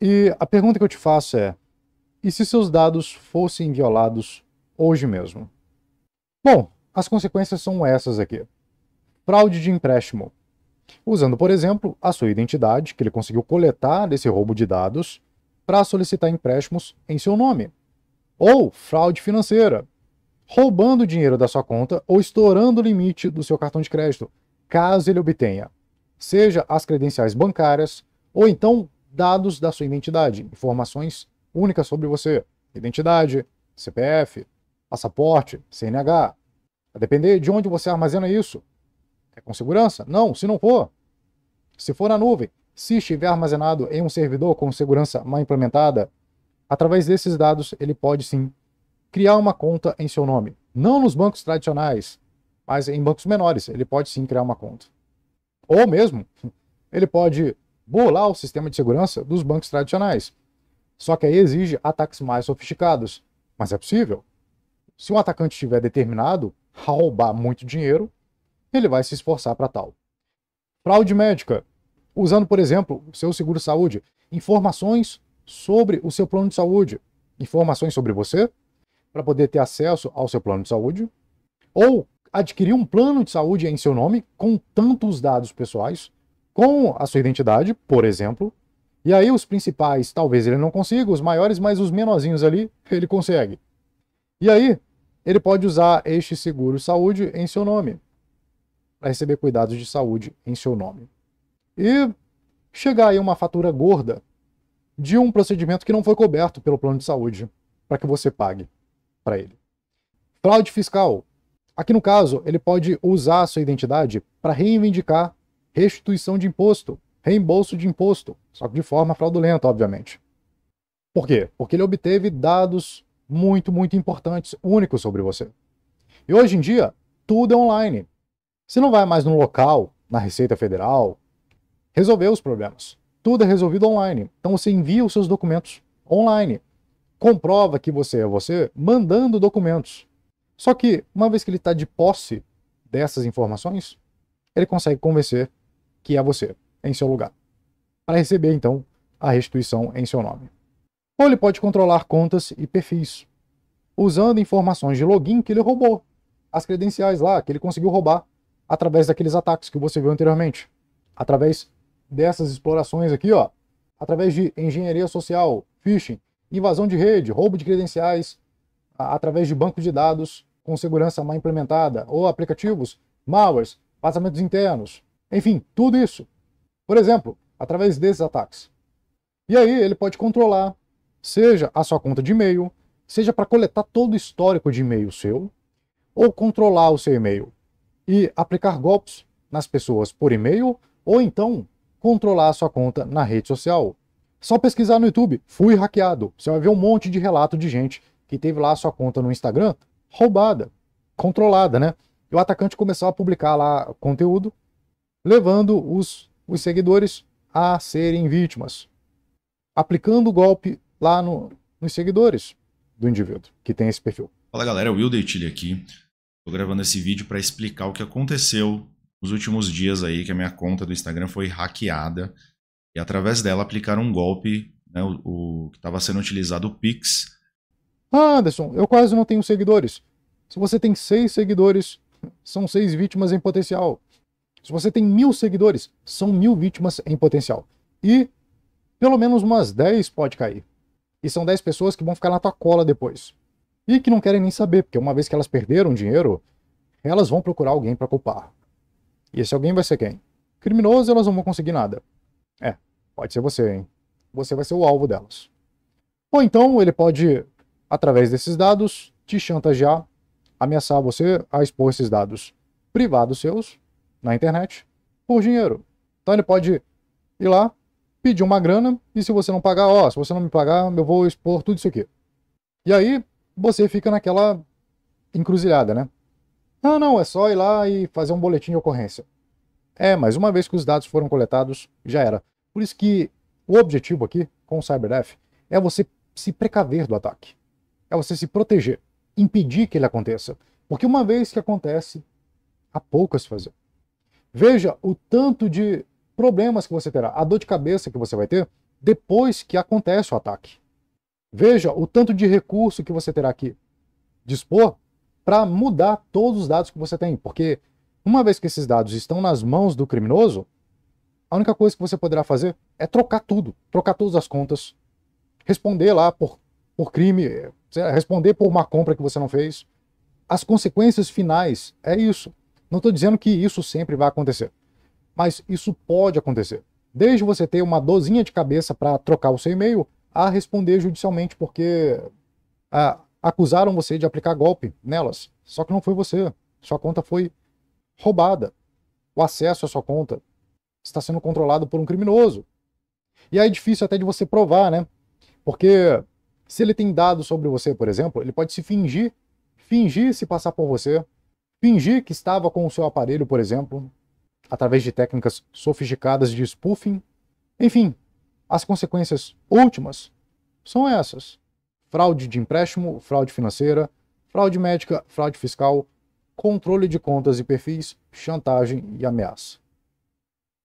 E a pergunta que eu te faço é: e se seus dados fossem violados hoje mesmo? Bom, as consequências são essas aqui. Fraude de empréstimo. Usando, por exemplo, a sua identidade, que ele conseguiu coletar desse roubo de dados, para solicitar empréstimos em seu nome. Ou fraude financeira, roubando dinheiro da sua conta ou estourando o limite do seu cartão de crédito, caso ele obtenha, seja as credenciais bancárias ou então dados da sua identidade, informações únicas sobre você, identidade, CPF, passaporte, CNH. A depender de onde você armazena isso. É com segurança? Não, se não for. Se for na nuvem, se estiver armazenado em um servidor com segurança mal implementada, através desses dados ele pode sim criar uma conta em seu nome. Não nos bancos tradicionais, mas em bancos menores, ele pode sim criar uma conta. Ou mesmo, ele pode burlar o sistema de segurança dos bancos tradicionais. Só que aí exige ataques mais sofisticados. Mas é possível. Se um atacante estiver determinado a roubar muito dinheiro, ele vai se esforçar para tal. Fraude médica. Usando, por exemplo, o seu seguro-saúde, informações sobre o seu plano de saúde, informações sobre você para poder ter acesso ao seu plano de saúde, ou adquirir um plano de saúde em seu nome com tantos dados pessoais, com a sua identidade, por exemplo. E aí os principais, talvez ele não consiga, os maiores, mas os menorzinhos ali, ele consegue. E aí, ele pode usar este seguro saúde em seu nome, para receber cuidados de saúde em seu nome. E chegar aí uma fatura gorda de um procedimento que não foi coberto pelo plano de saúde, para que você pague para ele. Fraude fiscal. Aqui no caso, ele pode usar a sua identidade para reivindicar restituição de imposto, reembolso de imposto, só que de forma fraudulenta, obviamente. Por quê? Porque ele obteve dados muito, muito importantes, únicos sobre você. E hoje em dia, tudo é online. Você não vai mais no local, na Receita Federal, resolver os problemas. Tudo é resolvido online. Então você envia os seus documentos online comprova que você é você mandando documentos. Só que, uma vez que ele está de posse dessas informações, ele consegue convencer que é você, em seu lugar, para receber então a restituição em seu nome. Ou ele pode controlar contas e perfis, usando informações de login que ele roubou, as credenciais lá que ele conseguiu roubar através daqueles ataques que você viu anteriormente, através dessas explorações aqui, ó, através de engenharia social, phishing, invasão de rede, roubo de credenciais através de bancos de dados com segurança mal implementada, ou aplicativos, malwares, vazamentos internos, enfim, tudo isso. Por exemplo, através desses ataques. E aí ele pode controlar, seja a sua conta de e-mail, seja para coletar todo o histórico de e-mail seu, ou controlar o seu e-mail e aplicar golpes nas pessoas por e-mail, ou então controlar a sua conta na rede social, só pesquisar no YouTube, fui hackeado. Você vai ver um monte de relato de gente que teve lá a sua conta no Instagram roubada, controlada, né? E o atacante começou a publicar lá conteúdo, levando os, os seguidores a serem vítimas, aplicando o golpe lá no, nos seguidores do indivíduo que tem esse perfil. Fala galera, o Will Deitilli aqui. Estou gravando esse vídeo para explicar o que aconteceu nos últimos dias aí, que a minha conta do Instagram foi hackeada e através dela aplicaram um golpe, né, o, o que estava sendo utilizado o Pix. Ah, Anderson, eu quase não tenho seguidores. Se você tem seis seguidores, são seis vítimas em potencial. Se você tem mil seguidores, são mil vítimas em potencial. E pelo menos umas dez pode cair. E são dez pessoas que vão ficar na tua cola depois. E que não querem nem saber, porque uma vez que elas perderam dinheiro, elas vão procurar alguém para culpar. E esse alguém vai ser quem? Criminoso, elas não vão conseguir nada. É, Pode ser você, hein? Você vai ser o alvo delas. Ou então ele pode, através desses dados, te chantagear, ameaçar você a expor esses dados privados seus na internet por dinheiro. Então ele pode ir lá, pedir uma grana e se você não pagar, ó, se você não me pagar, eu vou expor tudo isso aqui. E aí você fica naquela encruzilhada, né? Não, não, é só ir lá e fazer um boletim de ocorrência. É, mas uma vez que os dados foram coletados, já era. Por isso que o objetivo aqui com o CyberDef é você se precaver do ataque. É você se proteger, impedir que ele aconteça. Porque uma vez que acontece, há poucas fazer. Veja o tanto de problemas que você terá, a dor de cabeça que você vai ter depois que acontece o ataque. Veja o tanto de recurso que você terá que dispor para mudar todos os dados que você tem, porque uma vez que esses dados estão nas mãos do criminoso, a única coisa que você poderá fazer é trocar tudo, trocar todas as contas, responder lá por, por crime, responder por uma compra que você não fez. As consequências finais é isso. Não estou dizendo que isso sempre vai acontecer, mas isso pode acontecer. Desde você ter uma dozinha de cabeça para trocar o seu e-mail a responder judicialmente porque ah, acusaram você de aplicar golpe nelas. Só que não foi você. Sua conta foi roubada. O acesso à sua conta está sendo controlado por um criminoso. E aí é difícil até de você provar, né? Porque se ele tem dados sobre você, por exemplo, ele pode se fingir, fingir se passar por você, fingir que estava com o seu aparelho, por exemplo, através de técnicas sofisticadas de spoofing. Enfim, as consequências últimas são essas: fraude de empréstimo, fraude financeira, fraude médica, fraude fiscal, controle de contas e perfis, chantagem e ameaça.